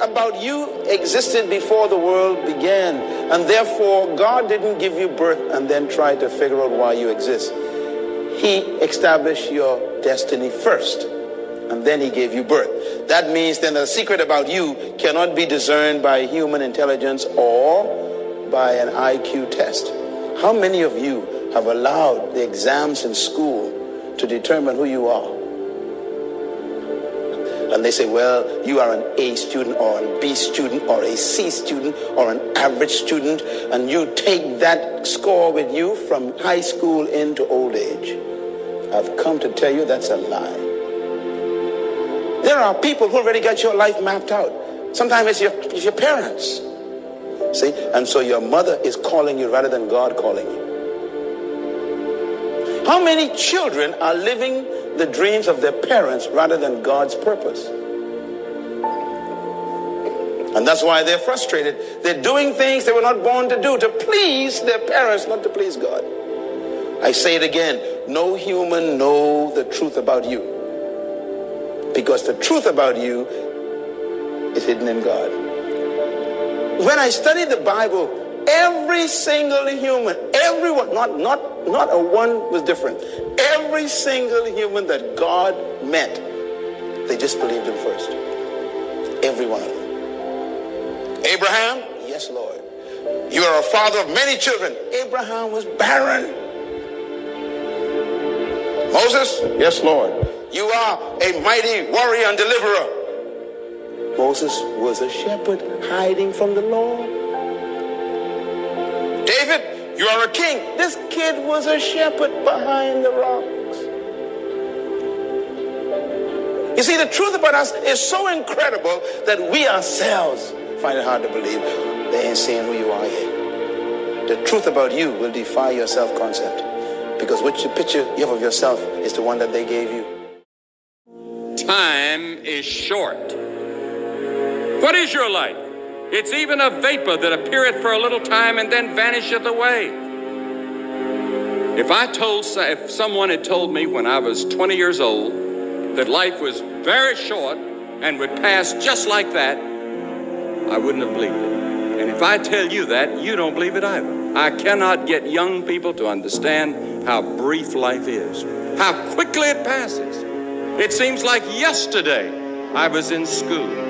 about you existed before the world began. And therefore, God didn't give you birth and then try to figure out why you exist. He established your destiny first. And then he gave you birth. That means then the secret about you cannot be discerned by human intelligence or by an IQ test. How many of you have allowed the exams in school to determine who you are? And they say, well, you are an A student or a B student or a C student or an average student, and you take that score with you from high school into old age. I've come to tell you that's a lie. There are people who already got your life mapped out. Sometimes it's your, it's your parents. See? And so your mother is calling you rather than God calling you. How many children are living the dreams of their parents rather than God's purpose. And that's why they're frustrated. They're doing things they were not born to do to please their parents, not to please God. I say it again no human know the truth about you. Because the truth about you is hidden in God. When I studied the Bible, every single human, everyone, not, not, not a one was different. Every single human that God met, they just believed him first. Every one of them. Abraham, yes, Lord. You are a father of many children. Abraham was barren. Moses, yes, Lord. You are a mighty warrior and deliverer. Moses was a shepherd hiding from the Lord. David, you are a king. This kid was a shepherd behind the rocks. You see, the truth about us is so incredible that we ourselves find it hard to believe they ain't seeing who you are yet. The truth about you will defy your self concept because which picture you have of yourself is the one that they gave you. Time is short. What is your life? It's even a vapor that appeareth for a little time and then vanisheth away. If I told, if someone had told me when I was 20 years old that life was very short and would pass just like that, I wouldn't have believed it. And if I tell you that, you don't believe it either. I cannot get young people to understand how brief life is, how quickly it passes. It seems like yesterday I was in school.